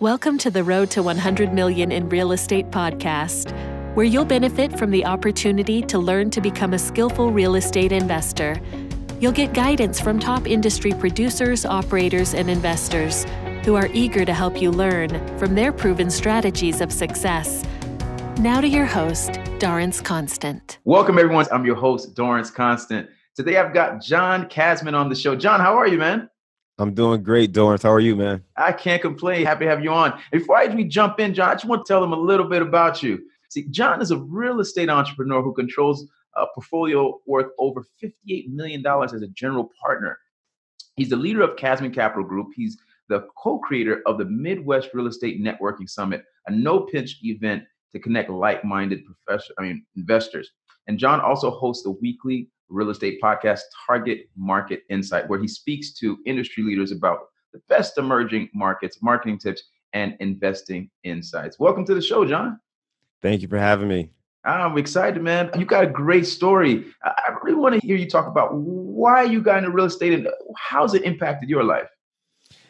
Welcome to the Road to 100 Million in Real Estate podcast, where you'll benefit from the opportunity to learn to become a skillful real estate investor. You'll get guidance from top industry producers, operators, and investors who are eager to help you learn from their proven strategies of success. Now to your host, Dorrance Constant. Welcome, everyone. I'm your host, Dorrance Constant. Today I've got John Casmon on the show. John, how are you, man? I'm doing great, Dorrance. How are you, man? I can't complain. Happy to have you on. Before we jump in, John, I just want to tell them a little bit about you. See, John is a real estate entrepreneur who controls a portfolio worth over $58 million as a general partner. He's the leader of Casmon Capital Group. He's the co-creator of the Midwest Real Estate Networking Summit, a no-pitch event to connect like-minded professional, I mean, investors. And John also hosts the weekly real estate podcast, Target Market Insight, where he speaks to industry leaders about the best emerging markets, marketing tips, and investing insights. Welcome to the show, John. Thank you for having me. I'm excited, man. You got a great story. I really want to hear you talk about why you got into real estate and how's it impacted your life.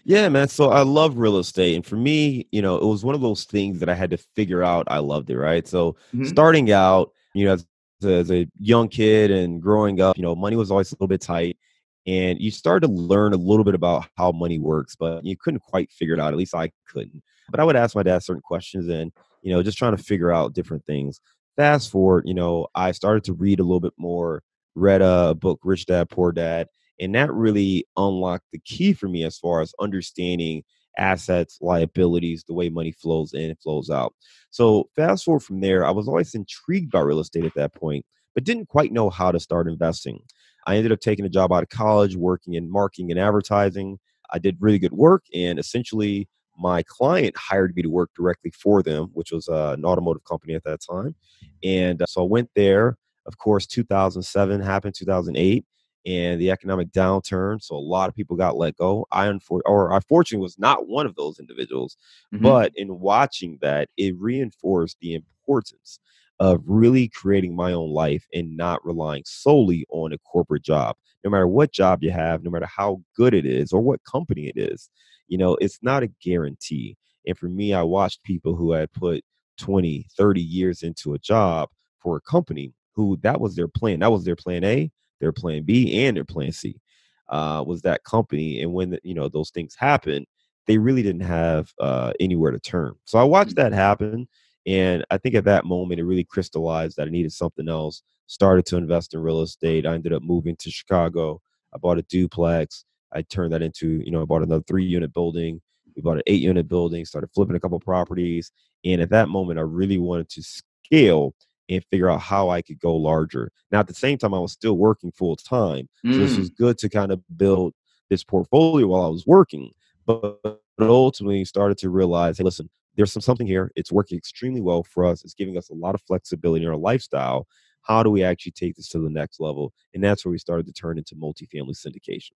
Yeah, man. So I love real estate. And for me, you know, it was one of those things that I had to figure out I loved it, right? So mm-hmm. starting out, you know, as as a young kid and growing up, you know, money was always a little bit tight. And you started to learn a little bit about how money works, but you couldn't quite figure it out. At least I couldn't. But I would ask my dad certain questions and, you know, just trying to figure out different things. Fast forward, you know, I started to read a little bit more, read a book, Rich Dad, Poor Dad. And that really unlocked the key for me as far as understanding assets, liabilities, the way money flows in and flows out. So fast forward from there, I was always intrigued by real estate at that point, but didn't quite know how to start investing. I ended up taking a job out of college, working in marketing and advertising. I did really good work, and essentially, my client hired me to work directly for them, which was uh, an automotive company at that time. And uh, so I went there. Of course, 2007 happened, 2008 and the economic downturn. So a lot of people got let go. I unfor- or unfortunately was not one of those individuals. Mm-hmm. But in watching that, it reinforced the importance of really creating my own life and not relying solely on a corporate job. No matter what job you have, no matter how good it is or what company it is, you know, it's not a guarantee. And for me, I watched people who had put 20, 30 years into a job for a company who that was their plan. That was their plan A their plan B and their plan C uh, was that company. And when you know those things happen, they really didn't have uh, anywhere to turn. So I watched that happen, and I think at that moment it really crystallized that I needed something else. Started to invest in real estate. I ended up moving to Chicago. I bought a duplex. I turned that into you know I bought another three unit building. We bought an eight unit building. Started flipping a couple properties, and at that moment I really wanted to scale and figure out how I could go larger. Now, at the same time, I was still working full time. Mm. So this was mm. good to kind of build this portfolio while I was working. But, but ultimately started to realize, hey, listen, there's some something here. It's working extremely well for us. It's giving us a lot of flexibility in our lifestyle. How do we actually take this to the next level? And that's where we started to turn into multifamily syndication.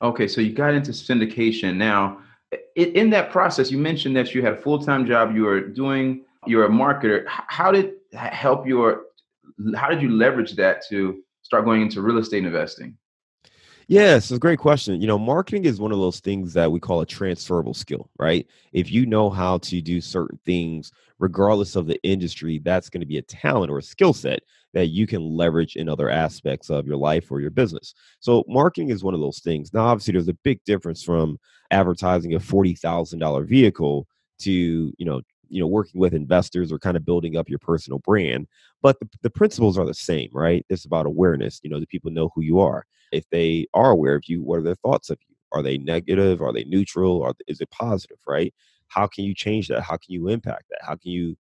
Okay, so you got into syndication. Now, in that process, you mentioned that you had a full time job. You were doing you're a marketer. How did help your how did you leverage that to start going into real estate investing? Yes, it's a great question. You know, marketing is one of those things that we call a transferable skill, right? If you know how to do certain things, regardless of the industry, that's going to be a talent or a skill set that you can leverage in other aspects of your life or your business. So, marketing is one of those things. Now, obviously, there's a big difference from advertising a $40,000 vehicle to, you know, you know working with investors or kind of building up your personal brand but the, the principles are the same right? It's about awareness you know the people know who you are. If they are aware of you what are their thoughts of you? Are they negative? Are they neutral? Or is it positive right? How can you change that? How can you impact that? How can you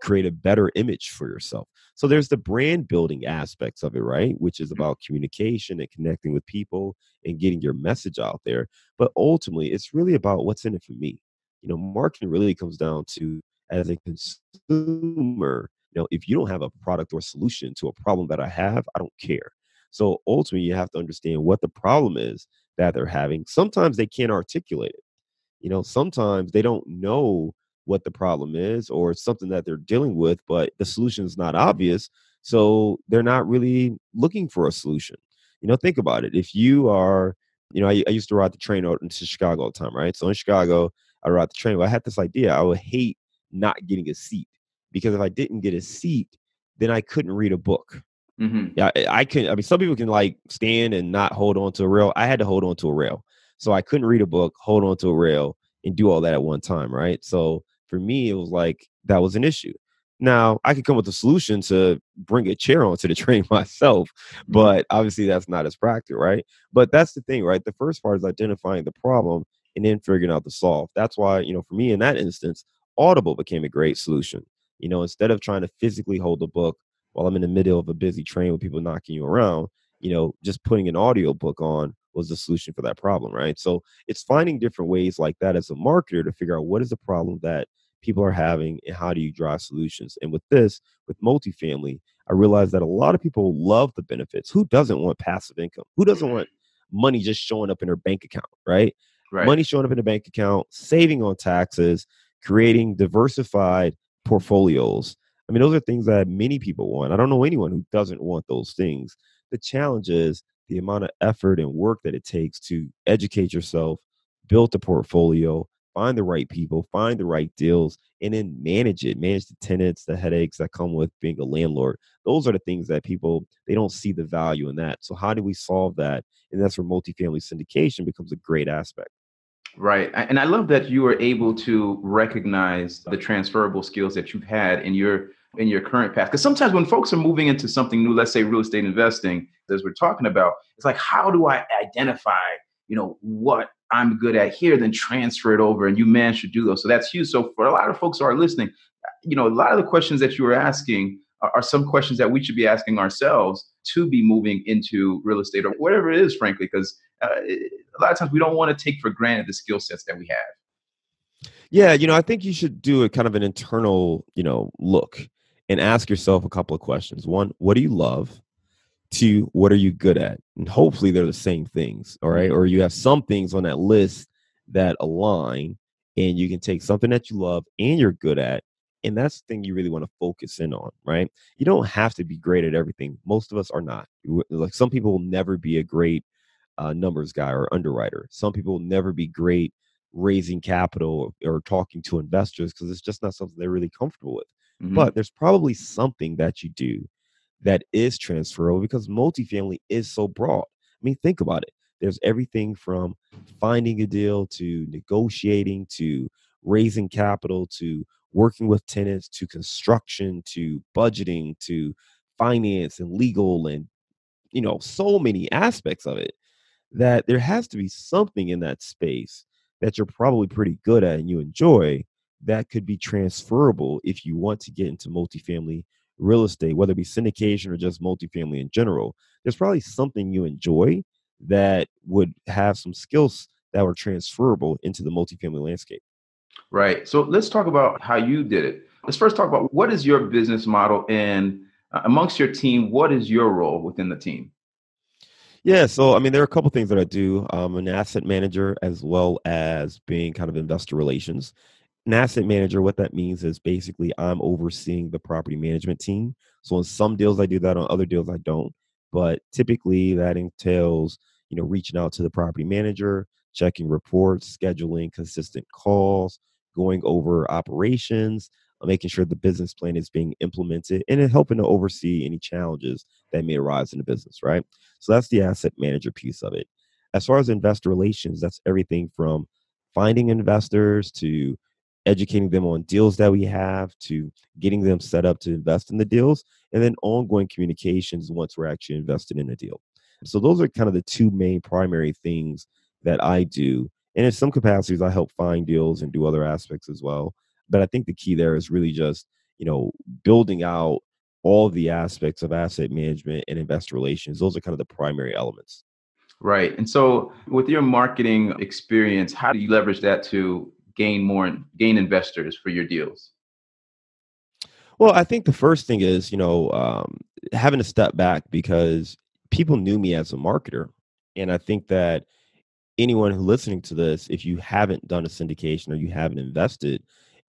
create a better image for yourself? So there's the brand building aspects of it right? Which is mm-hmm. about communication and connecting with people and getting your message out there but ultimately it's really about what's in it for me you know, marketing really comes down to as a consumer, you know, if you don't have a product or solution to a problem that I have, I don't care. So ultimately, you have to understand what the problem is that they're having. Sometimes they can't articulate it. You know, sometimes they don't know what the problem is or something that they're dealing with, but the solution is not obvious. So they're not really looking for a solution. You know, think about it. If you are, you know, I, I used to ride the train out into Chicago all the time, right? So in Chicago, I ride the train. Well, I had this idea. I would hate not getting a seat because if I didn't get a seat, then I couldn't read a book. Mm-hmm. Yeah, I can. I mean, some people can like stand and not hold on to a rail. I had to hold on to a rail, so I couldn't read a book, hold on to a rail, and do all that at one time. Right. So for me, it was like that was an issue. Now I could come with a solution to bring a chair onto the train myself, mm-hmm. but obviously that's not as practical, right? But that's the thing, right? The first part is identifying the problem and then figuring out the solve. That's why, you know, for me in that instance, Audible became a great solution. You know, instead of trying to physically hold a book while I'm in the middle of a busy train with people knocking you around, you know, just putting an audio book on was the solution for that problem, right? So it's finding different ways like that as a marketer to figure out what is the problem that people are having and how do you drive solutions. And with this, with multifamily, I realized that a lot of people love the benefits. Who doesn't want passive income? Who doesn't want money just showing up in their bank account, right? Right. Money showing up in a bank account, saving on taxes, creating diversified portfolios. I mean, those are things that many people want. I don't know anyone who doesn't want those things. The challenge is the amount of effort and work that it takes to educate yourself, build a portfolio, find the right people, find the right deals, and then manage it, manage the tenants, the headaches that come with being a landlord. Those are the things that people they don't see the value in that. So how do we solve that? And that's where multifamily syndication becomes a great aspect. Right. And I love that you were able to recognize the transferable skills that you've had in your in your current path. Because sometimes when folks are moving into something new, let's say real estate investing, as we're talking about, it's like, how do I identify, you know, what I'm good at here, then transfer it over. And you managed to do those. So that's huge. So for a lot of folks who are listening, you know, a lot of the questions that you were asking are, are some questions that we should be asking ourselves to be moving into real estate or whatever it is, frankly, because uh, a lot of times we don't want to take for granted the skill sets that we have. Yeah, you know, I think you should do a kind of an internal, you know, look and ask yourself a couple of questions. One, what do you love? to what are you good at and hopefully they're the same things all right or you have some things on that list that align and you can take something that you love and you're good at and that's the thing you really want to focus in on right you don't have to be great at everything most of us are not like some people will never be a great uh, numbers guy or underwriter some people will never be great raising capital or talking to investors because it's just not something they're really comfortable with mm-hmm. but there's probably something that you do that is transferable because multifamily is so broad. I mean, think about it. There's everything from finding a deal to negotiating to raising capital to working with tenants to construction to budgeting to finance and legal and you know so many aspects of it that there has to be something in that space that you're probably pretty good at and you enjoy that could be transferable if you want to get into multifamily real estate, whether it be syndication or just multifamily in general, there's probably something you enjoy that would have some skills that were transferable into the multifamily landscape. Right. So let's talk about how you did it. Let's first talk about what is your business model and uh, amongst your team, what is your role within the team? Yeah, so I mean, there are a couple things that I do. I'm an asset manager as well as being kind of investor relations an asset manager, what that means is basically I'm overseeing the property management team. So on some deals I do that, on other deals I don't. But typically that entails, you know, reaching out to the property manager, checking reports, scheduling consistent calls, going over operations, uh, making sure the business plan is being implemented, and then helping to oversee any challenges that may arise in the business, right? So that's the asset manager piece of it. As far as investor relations, that's everything from finding investors to educating them on deals that we have to getting them set up to invest in the deals and then ongoing communications once we're actually invested in a deal so those are kind of the two main primary things that i do and in some capacities i help find deals and do other aspects as well but i think the key there is really just you know building out all the aspects of asset management and investor relations those are kind of the primary elements right and so with your marketing experience how do you leverage that to gain more gain investors for your deals? Well, I think the first thing is, you know, um, having to step back because people knew me as a marketer. And I think that anyone who listening to this, if you haven't done a syndication or you haven't invested,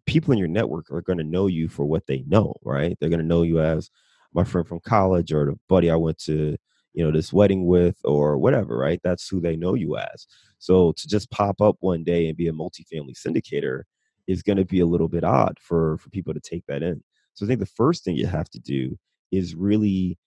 people in your network are going to know you for what they know, right? They're going to know you as my friend from college or the buddy I went to, you know, this wedding with or whatever, right? That's who they know you as. So to just pop up one day and be a multifamily syndicator is going to be a little bit odd for for people to take that in. So I think the first thing you have to do is really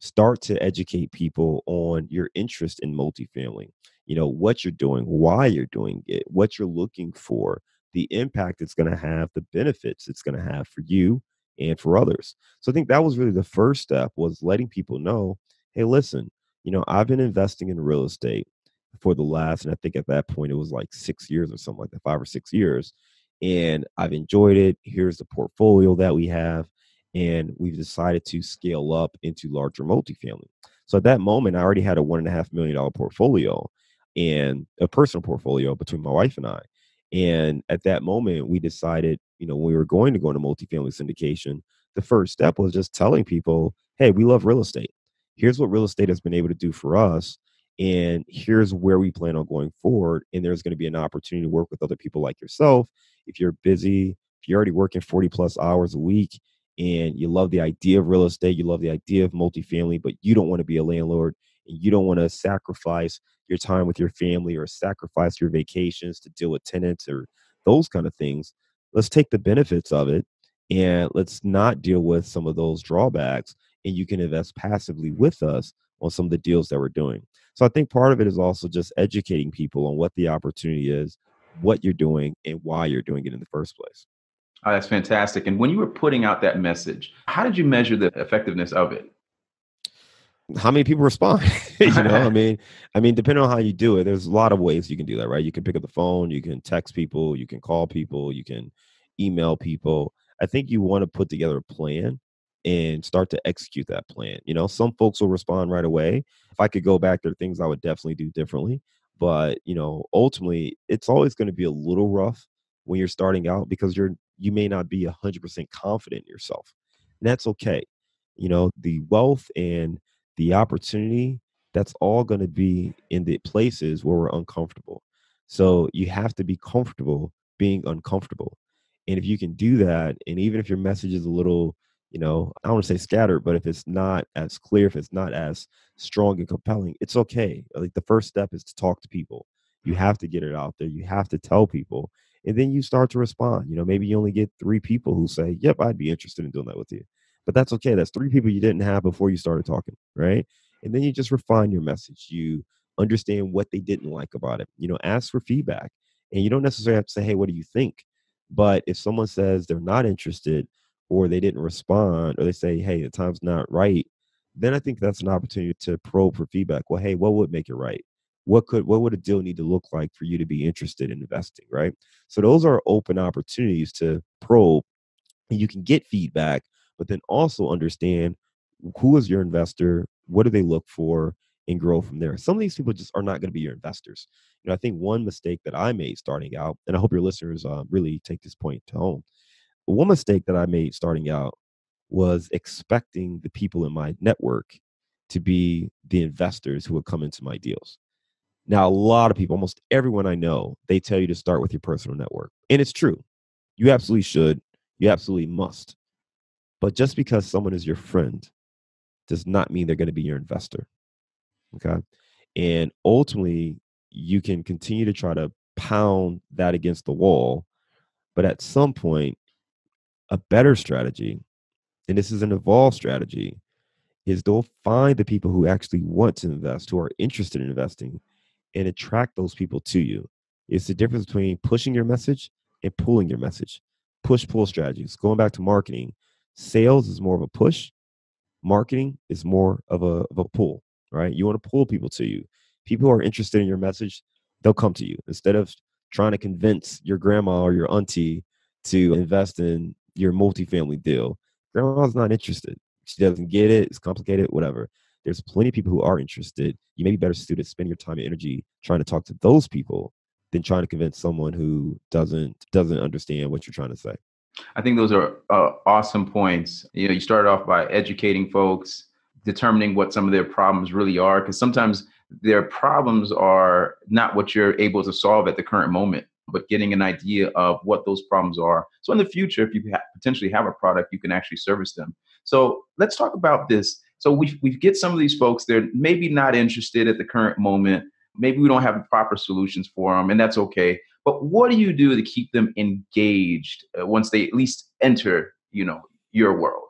start to educate people on your interest in multifamily. You know, what you're doing, why you're doing it, what you're looking for, the impact it's going to have, the benefits it's going to have for you and for others. So I think that was really the first step was letting people know, hey, listen, you know, I've been investing in real estate for the last, and I think at that point it was like six years or something like that, five or six years. And I've enjoyed it. Here's the portfolio that we have. And we've decided to scale up into larger multifamily. So at that moment, I already had a one and a half million dollar portfolio and a personal portfolio between my wife and I. And at that moment, we decided, you know, when we were going to go into multifamily syndication, the first step was just telling people, hey, we love real estate. Here's what real estate has been able to do for us. And here's where we plan on going forward. And there's going to be an opportunity to work with other people like yourself. If you're busy, if you're already working 40 plus hours a week and you love the idea of real estate, you love the idea of multifamily, but you don't want to be a landlord and you don't want to sacrifice your time with your family or sacrifice your vacations to deal with tenants or those kind of things. Let's take the benefits of it and let's not deal with some of those drawbacks. And you can invest passively with us on some of the deals that we're doing. So I think part of it is also just educating people on what the opportunity is, what you're doing, and why you're doing it in the first place. Oh, that's fantastic. And when you were putting out that message, how did you measure the effectiveness of it? how many people respond? You know i mean i mean depending on how you do it there's a lot of ways you can do that right? You can pick up the phone you can text people you can call people you can email people. I think you want to put together a plan and start to execute that plan. You know some folks will respond right away. If i could go back there are things i would definitely do differently. But you know ultimately it's always going to be a little rough when you're starting out because you're you may not be 100% confident in yourself and that's okay you know the wealth and the opportunity, that's all going to be in the places where we're uncomfortable. So you have to be comfortable being uncomfortable. And if you can do that, and even if your message is a little, you know, I don't want to say scattered, but if it's not as clear, if it's not as strong and compelling, it's okay. Like the first step is to talk to people. You have to get it out there. You have to tell people. And then you start to respond. You know, maybe you only get three people who say, Yep, I'd be interested in doing that with you. But that's okay. That's three people you didn't have before you started talking, right? And then you just refine your message. You understand what they didn't like about it. You know, ask for feedback. And you don't necessarily have to say, hey, what do you think? But if someone says they're not interested or they didn't respond or they say, hey, the time's not right, then I think that's an opportunity to probe for feedback. Well, hey, what would make it right? What could what would a deal need to look like for you to be interested in investing, right? So those are open opportunities to probe and you can get feedback but then also understand who is your investor, what do they look for, and grow from there. Some of these people just are not going to be your investors. You know, I think one mistake that I made starting out, and I hope your listeners uh, really take this point to home. One mistake that I made starting out was expecting the people in my network to be the investors who would come into my deals. Now, a lot of people, almost everyone I know, they tell you to start with your personal network. And it's true. You absolutely should. You absolutely must. But just because someone is your friend does not mean they're going to be your investor. Okay. And ultimately, you can continue to try to pound that against the wall. But at some point, a better strategy, and this is an evolved strategy, is they'll find the people who actually want to invest, who are interested in investing, and attract those people to you. It's the difference between pushing your message and pulling your message. Push pull strategies. Going back to marketing, Sales is more of a push. Marketing is more of a, of a pull, right? You want to pull people to you. People who are interested in your message, they'll come to you instead of trying to convince your grandma or your auntie to invest in your multifamily deal. Grandma's not interested. She doesn't get it. It's complicated, whatever. There's plenty of people who are interested. You may be better suited to spend your time and energy trying to talk to those people than trying to convince someone who doesn't doesn't understand what you're trying to say. I think those are uh, awesome points. You know, you started off by educating folks, determining what some of their problems really are, because sometimes their problems are not what you're able to solve at the current moment, but getting an idea of what those problems are. So in the future, if you ha- potentially have a product, you can actually service them. So let's talk about this So we we get some of these folks they're maybe not interested at the current moment. Maybe we don't have the proper solutions for them, and that's okay. But what do you do to keep them engaged uh, once they at least enter, you know, your world?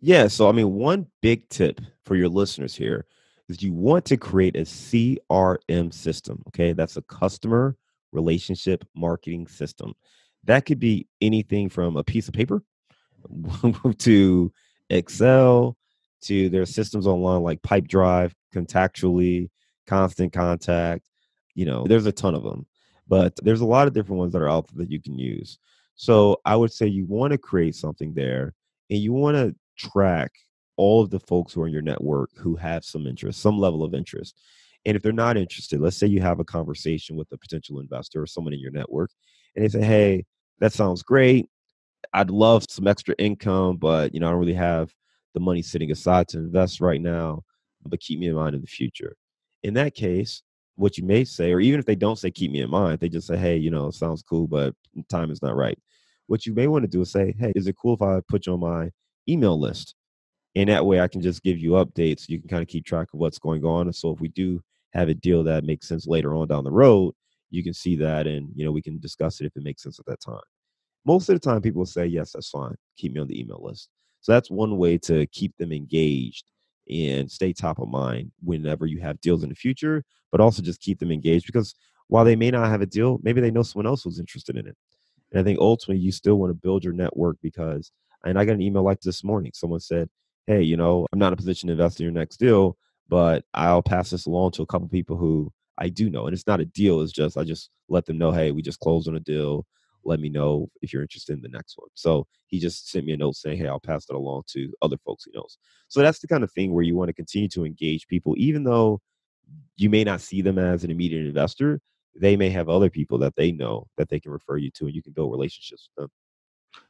Yeah. So I mean, one big tip for your listeners here is you want to create a CRM system. Okay, that's a customer relationship marketing system. That could be anything from a piece of paper to Excel to their systems online like Pipedrive, Contactually, Constant Contact. You know, there's a ton of them, but there's a lot of different ones that are out there that you can use. So I would say you want to create something there and you want to track all of the folks who are in your network who have some interest, some level of interest. And if they're not interested, let's say you have a conversation with a potential investor or someone in your network, and they say, Hey, that sounds great. I'd love some extra income, but you know, I don't really have the money sitting aside to invest right now, but keep me in mind in the future. In that case, what you may say, or even if they don't say keep me in mind, they just say, Hey, you know, sounds cool, but time is not right. What you may want to do is say, Hey, is it cool if I put you on my email list? And that way I can just give you updates. You can kind of keep track of what's going on. And so if we do have a deal that makes sense later on down the road, you can see that and you know we can discuss it if it makes sense at that time most of the time people say yes that's fine keep me on the email list so that's one way to keep them engaged and stay top of mind whenever you have deals in the future but also just keep them engaged because while they may not have a deal maybe they know someone else who's interested in it and i think ultimately you still want to build your network because and i got an email like this morning someone said hey you know i'm not in a position to invest in your next deal but i'll pass this along to a couple people who I do know. And it's not a deal, it's just I just let them know, hey, we just closed on a deal. Let me know if you're interested in the next one. So he just sent me a note saying, hey, I'll pass that along to other folks he knows. So that's the kind of thing where you want to continue to engage people, even though you may not see them as an immediate investor. They may have other people that they know that they can refer you to, and you can build relationships with them.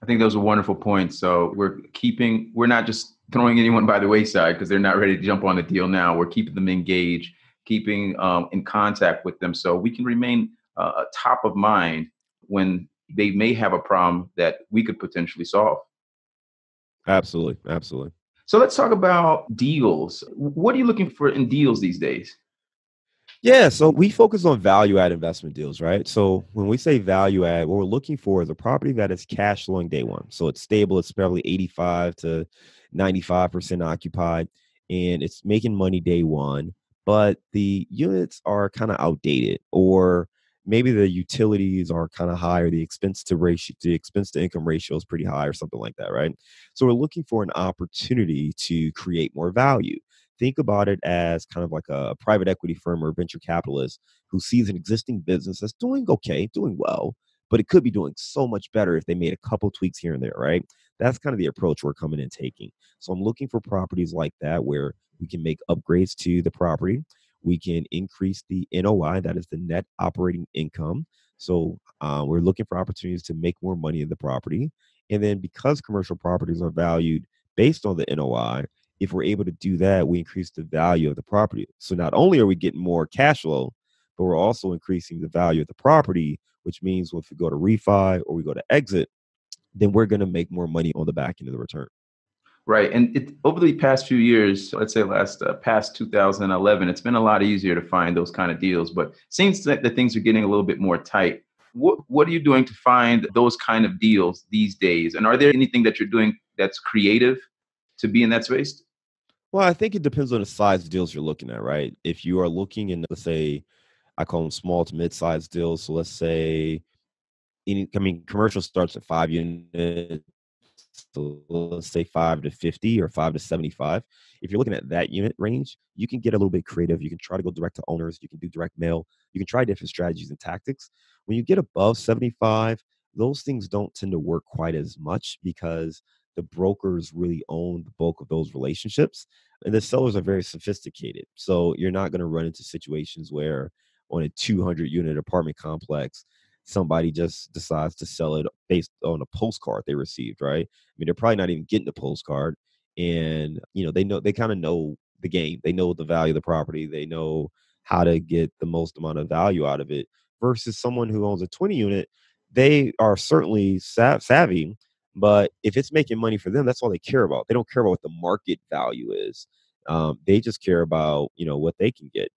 I think those are wonderful points. So we're keeping, we're not just throwing anyone by the wayside because they're not ready to jump on the deal now. We're keeping them engaged keeping um, in contact with them so we can remain uh, top of mind when they may have a problem that we could potentially solve. Absolutely. Absolutely. So let's talk about deals. What are you looking for in deals these days? Yeah, so we focus on value add investment deals, right? So when we say value add, what we're looking for is a property that is cash flowing day one. So it's stable, it's probably 85 to 95% occupied, and it's making money day one but the units are kind of outdated or maybe the utilities are kind of high or the expense to ratio the expense to income ratio is pretty high or something like that right? So we're looking for an opportunity to create more value. Think about it as kind of like a private equity firm or venture capitalist who sees an existing business that's doing okay doing well but it could be doing so much better if they made a couple tweaks here and there right? That's kind of the approach we're coming and taking. So i'm looking for properties like that where we can make upgrades to the property. We can increase the NOI, that is the net operating income. So uh, we're looking for opportunities to make more money in the property. And then because commercial properties are valued based on the NOI, if we're able to do that, we increase the value of the property. So not only are we getting more cash flow, but we're also increasing the value of the property, which means if we go to refi or we go to exit, then we're going to make more money on the back end of the return. Right, and it, over the past few years, let's say last uh, past 2011, it's been a lot easier to find those kind of deals. But seems that the things are getting a little bit more tight. What what are you doing to find those kind of deals these days? And are there anything that you're doing that's creative to be in that space? Well, I think it depends on the size of deals you're looking at, right? If you are looking in, let's say, I call them small to mid-sized deals. So let's say, any, I mean, commercial starts at five units so let's say five to 50 or five to 75. If you're looking at that unit range, you can get a little bit creative. You can try to go direct to owners. You can do direct mail. You can try different strategies and tactics. When you get above 75, those things don't tend to work quite as much because the brokers really own the bulk of those relationships and the sellers are very sophisticated. So you're not going to run into situations where on a 200 unit apartment complex, somebody just decides to sell it based on a postcard they received, right? I mean, they're probably not even getting a postcard. And, you know, they know, they kind of know the game. They know the value of the property. They know how to get the most amount of value out of it versus someone who owns a 20 unit. They are certainly savvy, But if it's making money for them, that's all they care about. They don't care about what the market value is. Um, they just care about you know what they can get,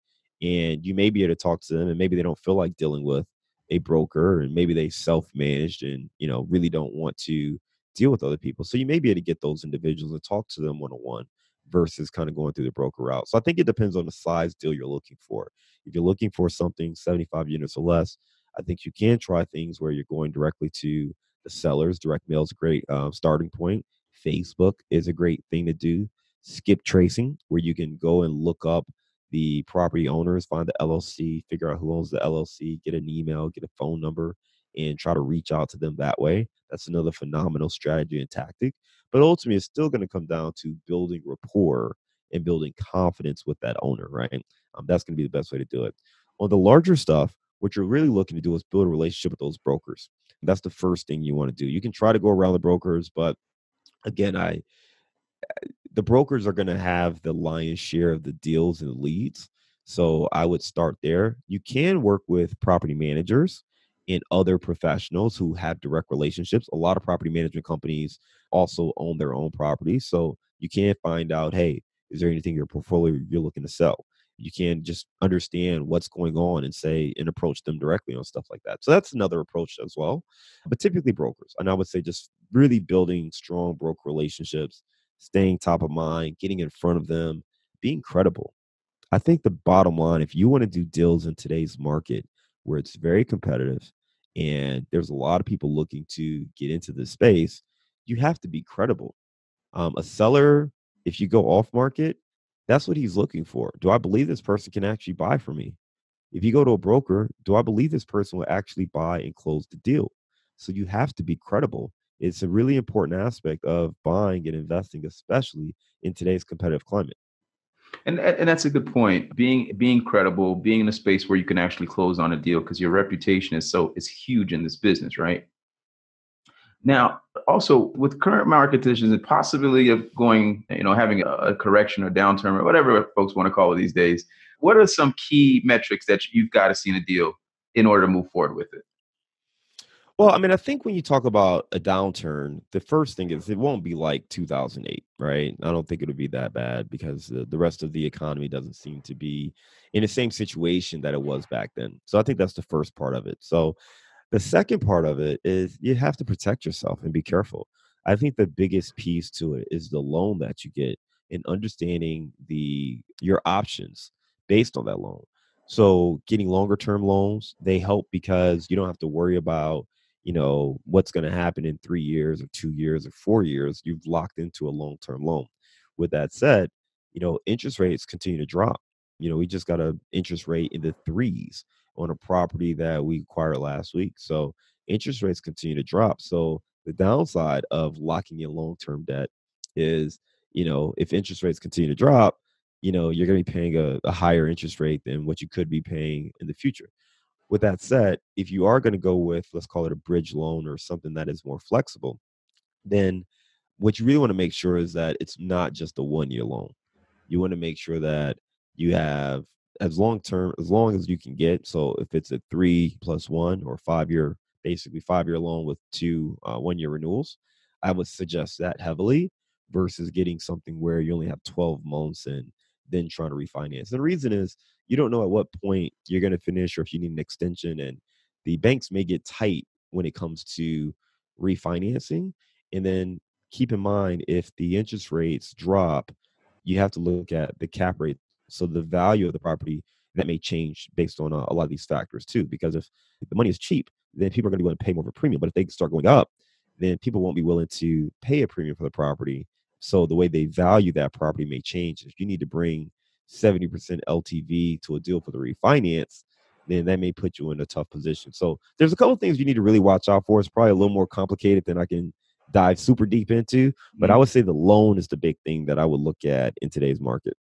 and you may be able to talk to them, and maybe they don't feel like dealing with a broker, and maybe they self-managed, and you know really don't want to deal with other people. So you may be able to get those individuals and talk to them one on one versus kind of going through the broker route. So I think it depends on the size deal you're looking for. If you're looking for something 75 units or less, I think you can try things where you're going directly to the sellers. Direct mail is a great uh, starting point. Facebook is a great thing to do. Skip tracing, where you can go and look up the property owners, find the LLC, figure out who owns the LLC, get an email, get a phone number, and try to reach out to them that way. That's another phenomenal strategy and tactic. But ultimately, it's still going to come down to building rapport and building confidence with that owner, right? Um, that's going to be the best way to do it. On the larger stuff, what you're really looking to do is build a relationship with those brokers. That's the first thing you want to do. You can try to go around the brokers, but again, I the brokers are going to have the lion's share of the deals and leads. So I would start there. You can work with property managers and other professionals who have direct relationships. A lot of property management companies also own their own properties. So you can find out, hey, is there anything in your portfolio you're looking to sell? You can just understand what's going on and say and approach them directly on stuff like that. So that's another approach as well. But typically brokers. And I would say just really building strong broker relationships, staying top of mind, getting in front of them, being credible. I think the bottom line, if you want to do deals in today's market where it's very competitive and there's a lot of people looking to get into this space, you have to be credible. Um, a seller, if you go off market, that's what he's looking for. Do I believe this person can actually buy for me? If you go to a broker, do I believe this person will actually buy and close the deal? So you have to be credible. It's a really important aspect of buying and investing, especially in today's competitive climate. And and that's a good point. Being being credible, being in a space where you can actually close on a deal because your reputation is so is huge in this business, right? Now, also with current market conditions, and possibility of going, you know, having a, a correction or downturn or whatever folks want to call it these days, what are some key metrics that you've got to see in a deal in order to move forward with it? Well, I mean, I think when you talk about a downturn, the first thing is it won't be like 2008, right? I don't think it'll be that bad because the, the rest of the economy doesn't seem to be in the same situation that it was back then. So I think that's the first part of it. So the second part of it is you have to protect yourself and be careful. I think the biggest piece to it is the loan that you get and understanding the your options based on that loan. So getting longer term loans, they help because you don't have to worry about you know what's going to happen in three years or two years or four years you've locked into a long-term loan. With that said you know interest rates continue to drop. You know we just got an interest rate in the threes on a property that we acquired last week so interest rates continue to drop. So the downside of locking in long-term debt is you know if interest rates continue to drop you know you're going to be paying a, a higher interest rate than what you could be paying in the future with that said, if you are going to go with, let's call it a bridge loan or something that is more flexible, then what you really want to make sure is that it's not just a one year loan. You want to make sure that you have as long term, as long as you can get. So if it's a three plus one or five year, basically five year loan with two uh, one year renewals, I would suggest that heavily versus getting something where you only have 12 months and then trying to refinance. The reason is you don't know at what point you're going to finish or if you need an extension. And the banks may get tight when it comes to refinancing. And then keep in mind if the interest rates drop, you have to look at the cap rate. So the value of the property that may change based on a, a lot of these factors too. Because if, if the money is cheap, then people are going to be willing to pay more of a premium. But if they start going up, then people won't be willing to pay a premium for the property. So the way they value that property may change. If you need to bring 70% LTV to a deal for the refinance, then that may put you in a tough position. So there's a couple things you need to really watch out for. It's probably a little more complicated than I can dive super deep into, but mm-hmm. I would say the loan is the big thing that I would look at in today's market.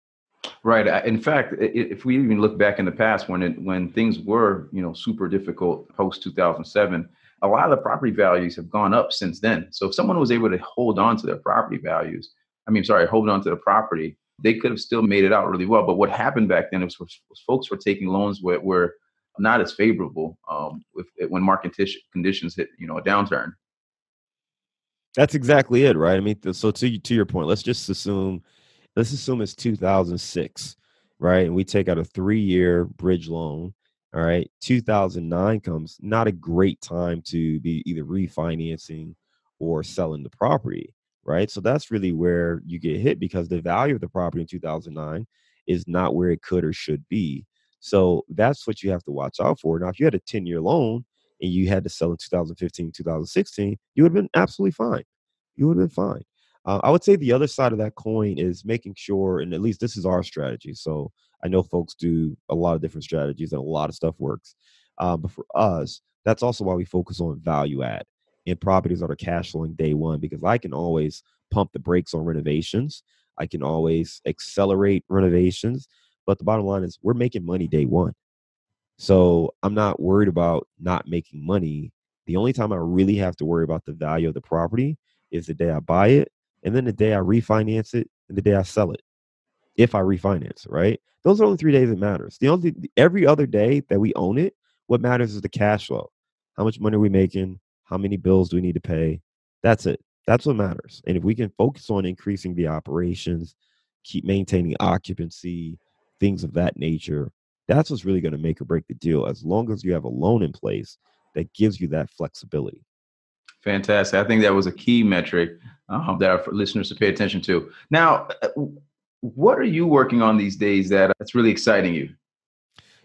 Right. In fact, if we even look back in the past when it, when things were you know super difficult post 2007, a lot of the property values have gone up since then. So if someone was able to hold on to their property values, I mean, sorry, hold on to the property, they could have still made it out really well. But what happened back then was, was folks were taking loans where were not as favorable um, with when market conditions hit, you know, a downturn. That's exactly it, right? I mean, so to to your point, let's just assume, let's assume it's 2006, right? And we take out a three-year bridge loan. All right, 2009 comes, not a great time to be either refinancing or selling the property, right? So that's really where you get hit because the value of the property in 2009 is not where it could or should be. So that's what you have to watch out for. Now, if you had a 10 year loan and you had to sell in 2015, 2016, you would have been absolutely fine. You would have been fine. Uh, I would say the other side of that coin is making sure, and at least this is our strategy. So I know folks do a lot of different strategies and a lot of stuff works. Uh, but for us, that's also why we focus on value add in properties that are cash flowing day one because I can always pump the brakes on renovations. I can always accelerate renovations. But the bottom line is we're making money day one. So I'm not worried about not making money. The only time I really have to worry about the value of the property is the day I buy it and then the day I refinance it and the day I sell it. If I refinance, right? Those are only three days that matters. The only every other day that we own it, what matters is the cash flow. How much money are we making? How many bills do we need to pay? That's it. That's what matters. And if we can focus on increasing the operations, keep maintaining occupancy, things of that nature, that's what's really going to make or break the deal. As long as you have a loan in place that gives you that flexibility. Fantastic. I think that was a key metric um, that our listeners to pay attention to. Now, uh, what are you working on these days that that's really exciting you?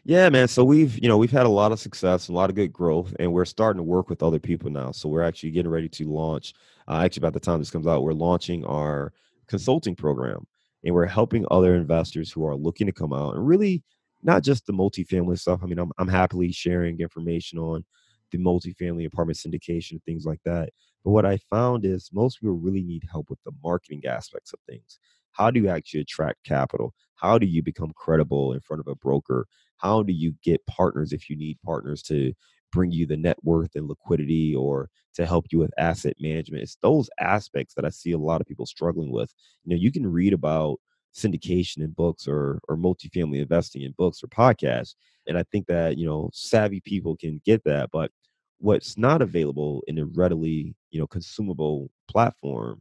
Yeah, man. So we've, you know, we've had a lot of success, a lot of good growth, and we're starting to work with other people now. So we're actually getting ready to launch. Uh, actually, by the time this comes out, we're launching our consulting program, and we're helping other investors who are looking to come out and really not just the multifamily stuff. I mean, I'm I'm happily sharing information on the multifamily apartment syndication, things like that. But what I found is most people really need help with the marketing aspects of things. How do you actually attract capital? How do you become credible in front of a broker? how do you get partners if you need partners to bring you the net worth and liquidity or to help you with asset management it's those aspects that i see a lot of people struggling with you know you can read about syndication in books or or multifamily investing in books or podcasts and i think that you know savvy people can get that but what's not available in a readily you know consumable platform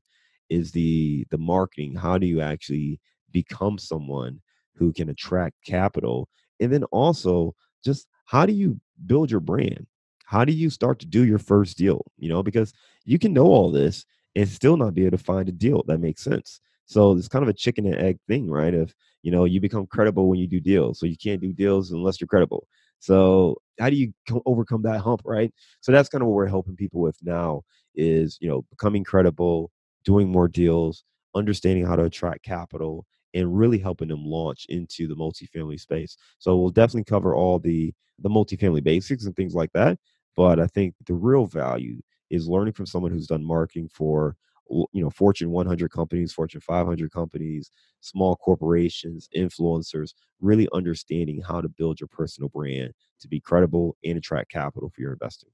is the the marketing how do you actually become someone who can attract capital and then also just how do you build your brand? How do you start to do your first deal? You know, because you can know all this and still not be able to find a deal that makes sense. So it's kind of a chicken and egg thing, right? If you know you become credible when you do deals, so you can't do deals unless you're credible. So how do you overcome that hump, right? So that's kind of what we're helping people with now is you know becoming credible, doing more deals, understanding how to attract capital, and really helping them launch into the multifamily space. So we'll definitely cover all the the multifamily basics and things like that. But I think the real value is learning from someone who's done marketing for you know Fortune 100 companies, Fortune 500 companies, small corporations, influencers, really understanding how to build your personal brand to be credible and attract capital for your investing.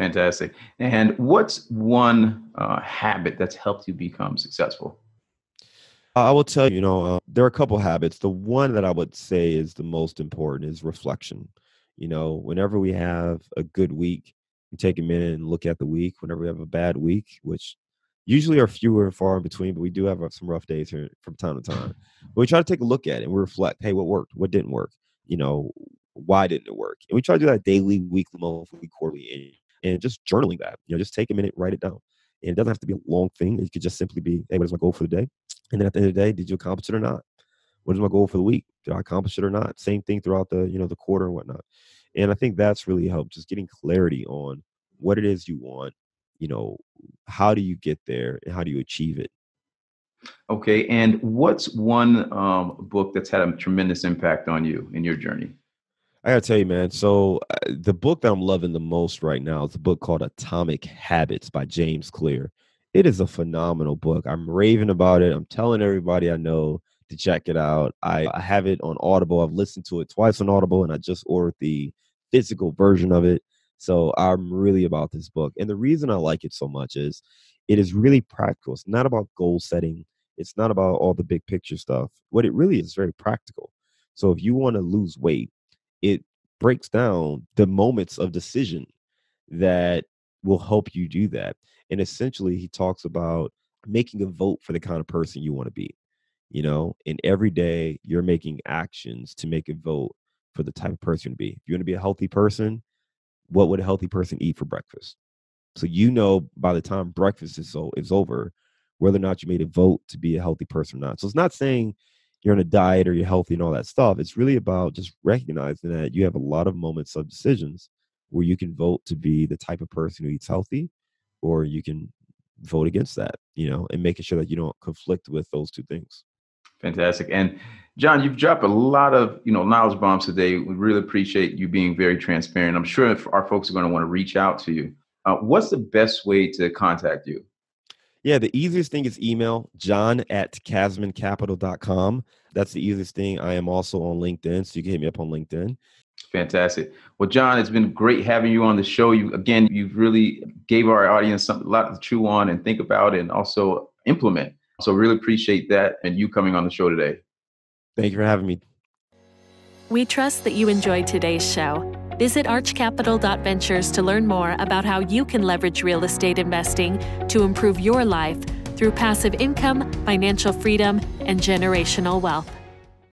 Fantastic. And what's one uh, habit that's helped you become successful? I will tell you, you know, uh, there are a couple habits. The one that I would say is the most important is reflection. You know, whenever we have a good week, we take a minute and look at the week. Whenever we have a bad week, which usually are fewer and far in between, but we do have some rough days here from time to time. But we try to take a look at it and we reflect, hey, what worked? What didn't work? You know, why didn't it work? And we try to do that daily, weekly, monthly, quarterly, and, just journaling that. You know, just take a minute, write it down. And it doesn't have to be a long thing. It could just simply be, hey, what is my goal for the day? And then at the end of the day, did you accomplish it or not? What is my goal for the week? Did I accomplish it or not? Same thing throughout the, you know, the quarter and whatnot. And I think that's really helped just getting clarity on what it is you want, you know, how do you get there and how do you achieve it? Okay. And what's one um, book that's had a tremendous impact on you in your journey? I gotta tell you, man. So uh, the book that I'm loving the most right now is a book called Atomic Habits by James Clear. It is a phenomenal book. I'm raving about it. I'm telling everybody I know to check it out. I, I have it on Audible. I've listened to it twice on Audible, and I just ordered the physical version of it. So I'm really about this book. And the reason I like it so much is it is really practical. It's not about goal setting. It's not about all the big picture stuff. What it really is very practical. So if you want to lose weight, it breaks down the moments of decision that will help you do that. And essentially, he talks about making a vote for the kind of person you want to be. You know, and every day you're making actions to make a vote for the type of person to be. If you want to be a healthy person, what would a healthy person eat for breakfast? So you know by the time breakfast is so is over, whether or not you made a vote to be a healthy person or not. So it's not saying you're on a diet or you're healthy and all that stuff. It's really about just recognizing that you have a lot of moments of decisions where you can vote to be the type of person who eats healthy, or you can vote against that, you know, and making sure that you don't conflict with those two things. Fantastic. And John, you've dropped a lot of, you know, knowledge bombs today. We really appreciate you being very transparent. I'm sure our folks are going to want to reach out to you. Uh, what's the best way to contact you? Yeah, the easiest thing is email john at casmoncapital.com. That's the easiest thing. I am also on LinkedIn, so you can hit me up on LinkedIn. Fantastic. Well, John, it's been great having you on the show. You again, you've really gave our audience something, a lot to chew on and think about, and also implement. So, really appreciate that and you coming on the show today. Thank you for having me. We trust that you enjoyed today's show. Visit archcapital.ventures to learn more about how you can leverage real estate investing to improve your life through passive income, financial freedom, and generational wealth.